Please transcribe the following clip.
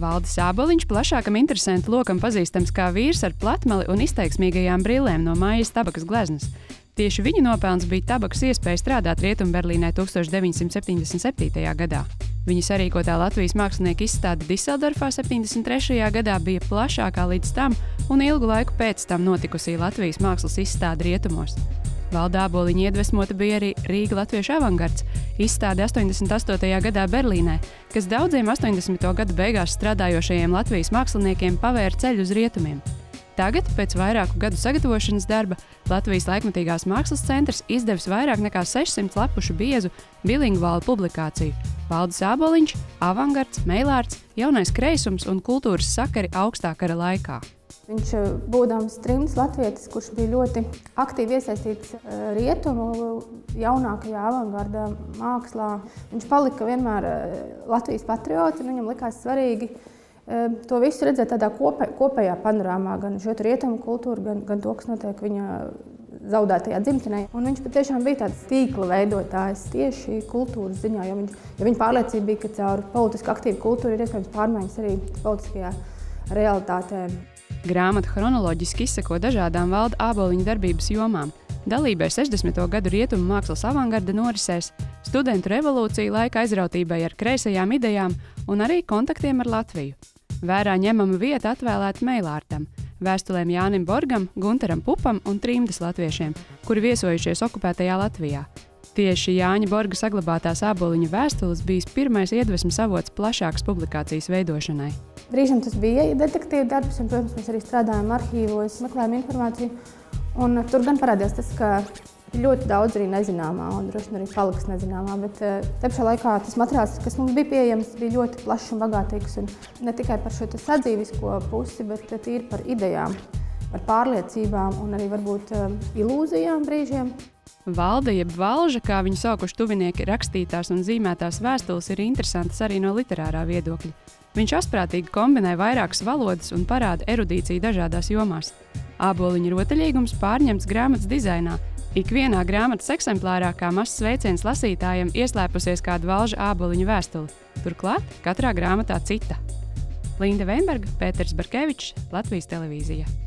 Valdis Āboliņš plašākam interesantu lokam pazīstams kā vīrs ar platmali un izteiksmīgajām brillēm no mājas tabakas gleznas. Tieši viņa nopelns bija tabakas iespēja strādāt Rietumberlīnē 1977. gadā. Viņa sarīkotā Latvijas mākslinieka izstāde Diseldorfā 73. gadā bija plašākā līdz tam un ilgu laiku pēc tam notikusī Latvijas mākslas izstāde Rietumos. Valdā Aboliņa iedvesmota bija arī Rīga Latviešu avangards, izstāde 88. gadā Berlīnē, kas daudziem 80. gadu beigās strādājošajiem Latvijas māksliniekiem pavēra ceļu uz rietumiem. Tagad, pēc vairāku gadu sagatavošanas darba, Latvijas laikmatīgās mākslas centrs izdevis vairāk nekā 600 lapušu biezu bilingvālu publikāciju Valdis Āboliņš, Avangards, Meilārds, Jaunais kreisums un kultūras sakari augstā kara laikā. Viņš, eh, būdams trimds latvietis, kurš bija ļoti aktīvi iesaistīts eh, rietumu jaunākajā avangarda mākslā, viņš palika vienmēr eh, Latvijas patriots, un viņam likās svarīgi to visu redzēt tādā kopē, kopējā panorāmā, gan šo rietumu kultūru, gan, gan to, kas notiek viņa zaudētajā dzimtenē. Un viņš patiešām bija tāds tīkla veidotājs tieši kultūras ziņā, jo, viņš, jo viņa pārliecība bija, ka caur politiski aktīvu kultūru ir iespējams pārmaiņas arī politiskajā realitātē. Grāmata chronoloģiski izsako dažādām valda āboliņa darbības jomām. Dalībai 60. gadu rietumu mākslas avangarda norisēs, studentu revolūcija laika aizrautībai ar kreisajām idejām un arī kontaktiem ar Latviju. Vērā ņemama vieta atvēlēta Meilārtam, vēstulēm Jānim Borgam, Gunteram Pupam un trimdas latviešiem, kuri viesojušies okupētajā Latvijā. Tieši Jāņa Borga saglabātās āboliņa vēstules bija pirmais iedvesmas avots plašākas publikācijas veidošanai. Brīžiem tas bija detektīva darbs, un, protams, mēs arī strādājām arhīvos, meklējām informāciju. Un tur gan parādījās tas, ka ļoti daudz arī nezināmā, un droši vien arī paliks nezināmā. Bet eh, te pašā laikā tas materiāls, kas mums bija pieejams, bija ļoti plašs un bagātīgs. Un ne tikai par šo sadzīvisko pusi, bet tīri par idejām, par pārliecībām un arī varbūt eh, ilūzijām brīžiem. Valda, jeb valža, kā viņu saukuši tuvinieki, rakstītās un zīmētās vēstules ir interesantas arī no literārā viedokļa. Viņš asprātīgi kombinē vairākas valodas un parāda erudīciju dažādās jomās. Āboliņa rotaļīgums pārņemts grāmatas dizainā. Ikvienā grāmatas eksemplārā, kā mazs sveiciens lasītājiem, ieslēpusies kāda valža āboliņa vēstule. Turklāt katrā grāmatā cita. Linda Veinberga, Pēters Barkevičs, Latvijas televīzija.